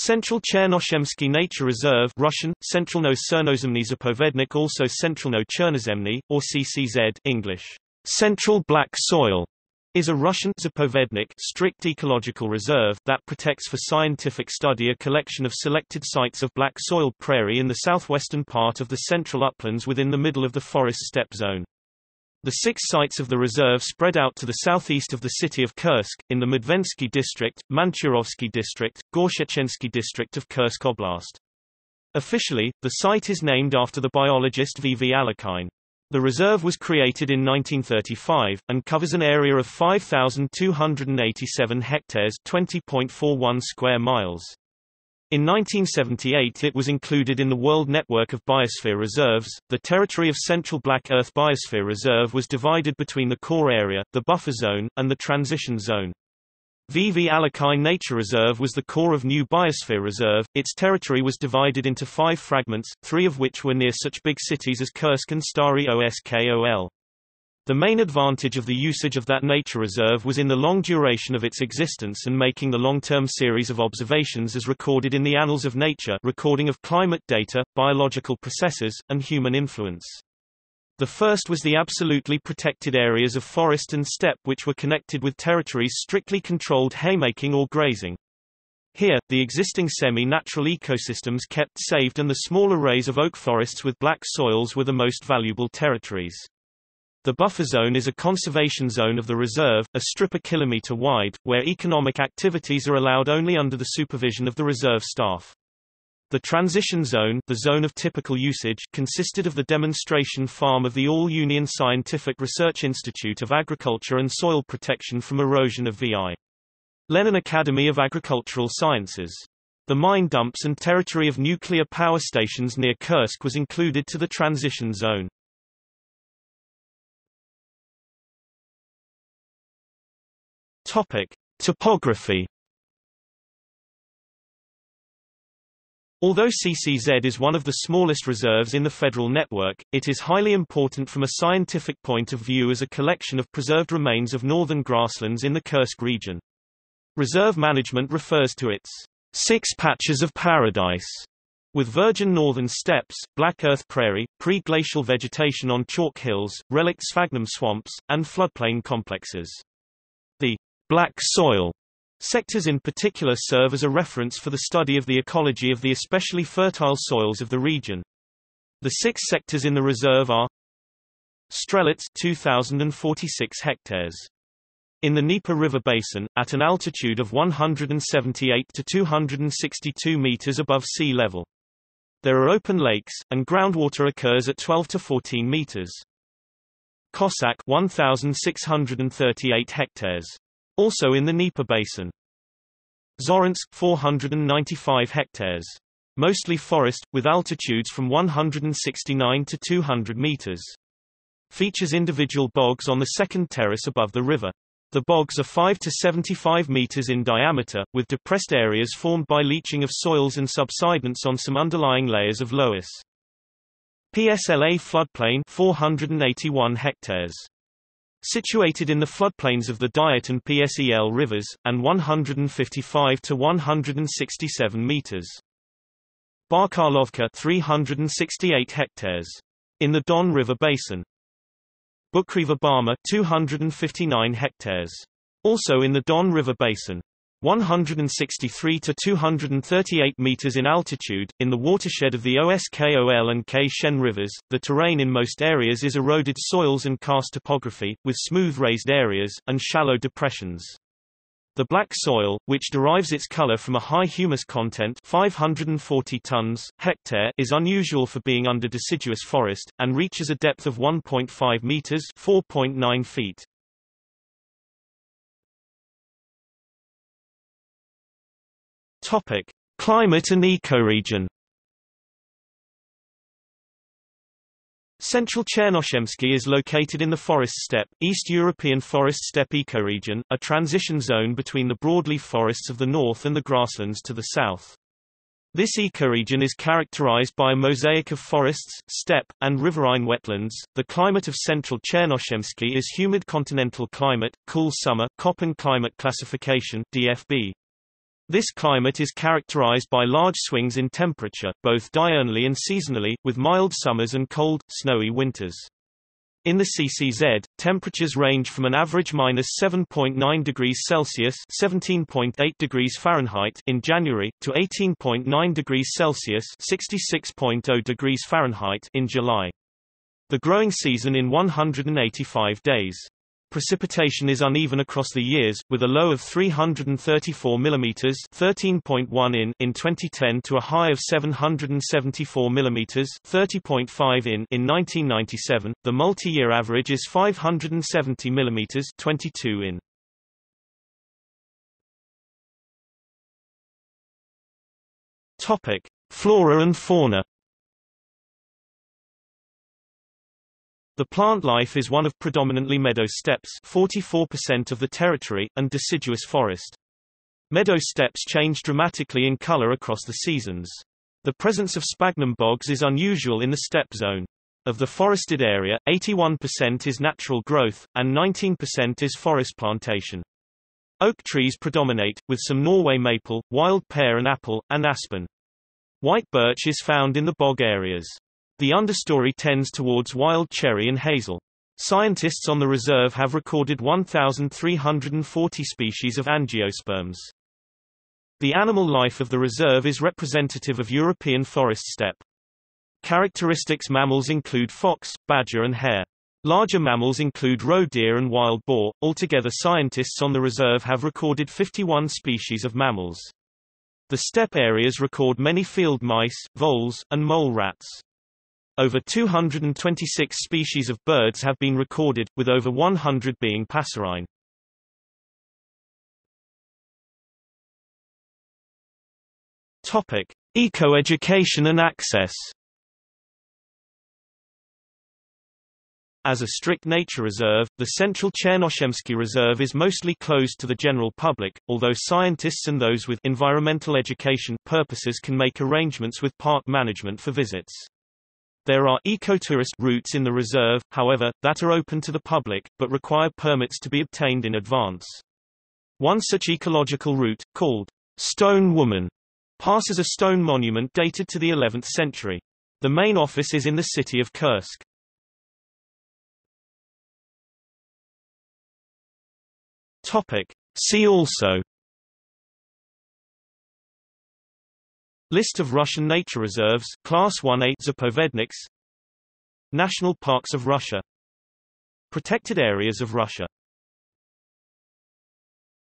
Central Tsernozemsky Nature Reserve Russian, Centralno Cernozemny Zapovednik also Tsentralno Chernozemny, or CCZ English, Central Black Soil, is a Russian Zapovednik strict ecological reserve that protects for scientific study a collection of selected sites of black soiled prairie in the southwestern part of the central uplands within the middle of the forest steppe zone. The six sites of the reserve spread out to the southeast of the city of Kursk, in the Medvensky district, Manturovsky district, Gorshechensky district of Kursk Oblast. Officially, the site is named after the biologist V. V. Alekhine. The reserve was created in 1935, and covers an area of 5,287 hectares 20.41 square miles. In 1978 it was included in the World Network of Biosphere Reserves. The territory of Central Black Earth Biosphere Reserve was divided between the core area, the buffer zone, and the transition zone. VV Alekhine Nature Reserve was the core of New Biosphere Reserve. Its territory was divided into five fragments, three of which were near such big cities as Kursk and Stary Oskol. The main advantage of the usage of that nature reserve was in the long duration of its existence and making the long-term series of observations as recorded in the Annals of Nature recording of climate data, biological processes, and human influence. The first was the absolutely protected areas of forest and steppe which were connected with territories strictly controlled haymaking or grazing. Here, the existing semi-natural ecosystems kept saved and the small arrays of oak forests with black soils were the most valuable territories. The buffer zone is a conservation zone of the reserve, a strip a kilometer wide, where economic activities are allowed only under the supervision of the reserve staff. The transition zone, the zone of typical usage, consisted of the demonstration farm of the All-Union Scientific Research Institute of Agriculture and Soil Protection from Erosion of VI. Lenin Academy of Agricultural Sciences. The mine dumps and territory of nuclear power stations near Kursk was included to the transition zone. Topic: Topography. Although CCZ is one of the smallest reserves in the federal network, it is highly important from a scientific point of view as a collection of preserved remains of northern grasslands in the Kursk region. Reserve management refers to its six patches of paradise, with virgin northern steppes, black earth prairie, pre-glacial vegetation on chalk hills, relict sphagnum swamps, and floodplain complexes. Black soil sectors in particular serve as a reference for the study of the ecology of the especially fertile soils of the region. The six sectors in the reserve are Strelitz 2046 hectares. In the Dnieper River Basin, at an altitude of 178 to 262 meters above sea level. There are open lakes, and groundwater occurs at 12 to 14 meters. Cossack 1,638 hectares. Also in the Dnieper Basin. Zorinsk, 495 hectares. Mostly forest, with altitudes from 169 to 200 meters. Features individual bogs on the second terrace above the river. The bogs are 5 to 75 meters in diameter, with depressed areas formed by leaching of soils and subsidence on some underlying layers of loess. PSLA floodplain 481 hectares situated in the floodplains of the Dyat and Psel rivers, and 155 to 167 meters. Barkalovka 368 hectares. In the Don River Basin. Bukriva Bama 259 hectares. Also in the Don River Basin. 163 to 238 meters in altitude. In the watershed of the Oskol and Kshen rivers, the terrain in most areas is eroded soils and karst topography, with smooth raised areas, and shallow depressions. The black soil, which derives its color from a high humus content 540 tons, hectare is unusual for being under deciduous forest, and reaches a depth of 1.5 meters 4.9 feet. Topic: Climate and ecoregion. Central Tsernozemsky is located in the forest steppe, East European forest steppe ecoregion, a transition zone between the broadleaf forests of the north and the grasslands to the south. This ecoregion is characterized by a mosaic of forests, steppe, and riverine wetlands. The climate of central Tsernozemsky is humid continental climate, cool summer, Köppen climate classification (DFB). This climate is characterized by large swings in temperature, both diurnally and seasonally, with mild summers and cold, snowy winters. In the CCZ, temperatures range from an average minus 7.9 degrees Celsius (17.8 degrees Fahrenheit) in January to 18.9 degrees Celsius (66.0 degrees Fahrenheit) in July. The growing season in 185 days. Precipitation is uneven across the years, with a low of 334 mm (13.1 in) in 2010 to a high of 774 mm (30.5 in) in 1997. The multi-year average is 570 mm (22 in). Topic: Flora and fauna. The plant life is one of predominantly meadow steppes 44% of the territory, and deciduous forest. Meadow steppes change dramatically in color across the seasons. The presence of sphagnum bogs is unusual in the steppe zone. Of the forested area, 81% is natural growth, and 19% is forest plantation. Oak trees predominate, with some Norway maple, wild pear and apple, and aspen. White birch is found in the bog areas. The understory tends towards wild cherry and hazel. Scientists on the reserve have recorded 1,340 species of angiosperms. The animal life of the reserve is representative of European forest steppe. Characteristics mammals include fox, badger and hare. Larger mammals include roe deer and wild boar. Altogether scientists on the reserve have recorded 51 species of mammals. The steppe areas record many field mice, voles, and mole rats. Over 226 species of birds have been recorded, with over 100 being passerine. Topic: Eco-education and access. As a strict nature reserve, the Central Tsernozemsky Reserve is mostly closed to the general public, although scientists and those with environmental education purposes can make arrangements with park management for visits. There are ecotourist routes in the reserve, however, that are open to the public, but require permits to be obtained in advance. One such ecological route, called Stone Woman, passes a stone monument dated to the 11th century. The main office is in the city of Kursk. Topic. See also List of Russian nature reserves Class 1A Zapovedniks. National parks of Russia. Protected areas of Russia